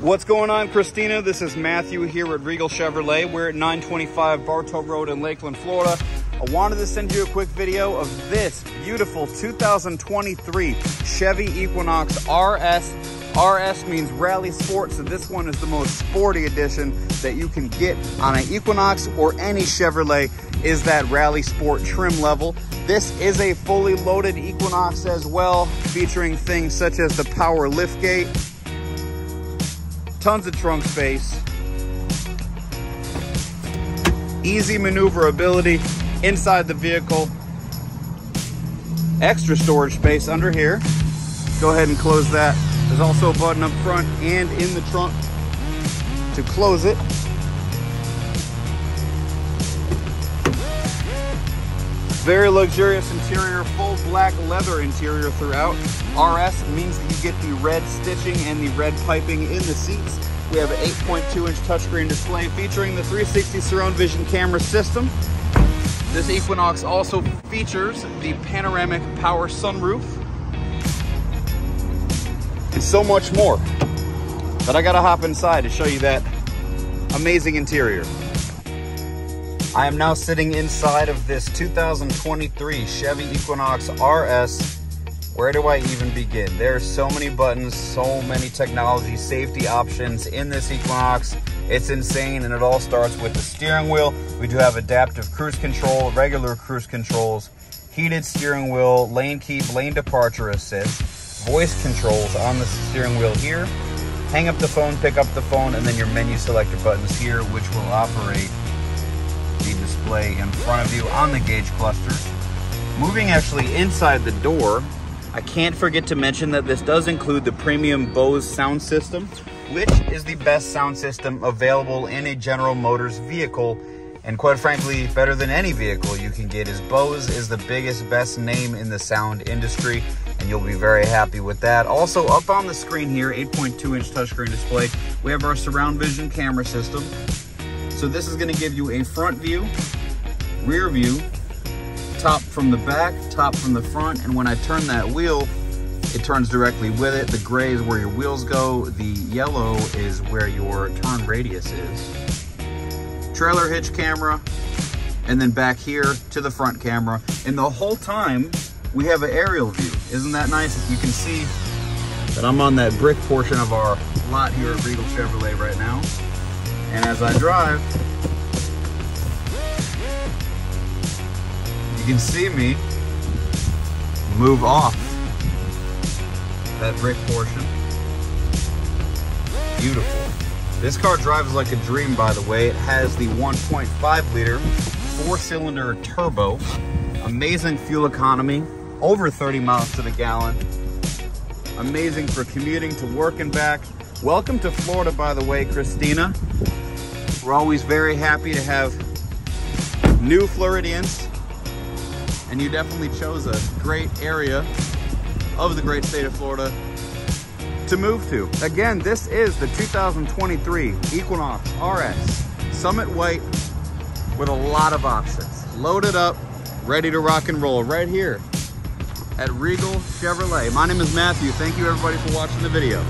What's going on, Christina? This is Matthew here at Regal Chevrolet. We're at 925 Bartow Road in Lakeland, Florida. I wanted to send you a quick video of this beautiful 2023 Chevy Equinox RS. RS means Rally Sport, so this one is the most sporty edition that you can get on an Equinox or any Chevrolet is that Rally Sport trim level. This is a fully loaded Equinox as well, featuring things such as the power liftgate, tons of trunk space, easy maneuverability inside the vehicle, extra storage space under here. Go ahead and close that. There's also a button up front and in the trunk to close it. Very luxurious interior, full black leather interior throughout. RS means that you get the red stitching and the red piping in the seats. We have an 8.2 inch touchscreen display featuring the 360 surround vision camera system. This Equinox also features the panoramic power sunroof and so much more. But I gotta hop inside to show you that amazing interior. I am now sitting inside of this 2023 Chevy Equinox RS. Where do I even begin? There are so many buttons, so many technology, safety options in this Equinox. It's insane, and it all starts with the steering wheel. We do have adaptive cruise control, regular cruise controls, heated steering wheel, lane keep, lane departure assist, voice controls on the steering wheel here. Hang up the phone, pick up the phone, and then your menu selector buttons here, which will operate display in front of you on the gauge clusters. Moving actually inside the door, I can't forget to mention that this does include the premium Bose sound system, which is the best sound system available in a General Motors vehicle. And quite frankly, better than any vehicle you can get is Bose is the biggest, best name in the sound industry, and you'll be very happy with that. Also, up on the screen here, 8.2 inch touchscreen display, we have our surround vision camera system. So this is gonna give you a front view, rear view, top from the back, top from the front, and when I turn that wheel, it turns directly with it. The gray is where your wheels go. The yellow is where your turn radius is. Trailer hitch camera, and then back here to the front camera. And the whole time, we have an aerial view. Isn't that nice? If you can see that I'm on that brick portion of our lot here at Regal Chevrolet right now. And as I drive, you can see me move off that brick portion. Beautiful. This car drives like a dream, by the way. It has the 1.5 liter four cylinder turbo. Amazing fuel economy, over 30 miles to the gallon. Amazing for commuting to work and back. Welcome to Florida, by the way, Christina. We're always very happy to have new Floridians, and you definitely chose a great area of the great state of Florida to move to. Again, this is the 2023 Equinox RS Summit White with a lot of options. Loaded up, ready to rock and roll right here at Regal Chevrolet. My name is Matthew. Thank you everybody for watching the video.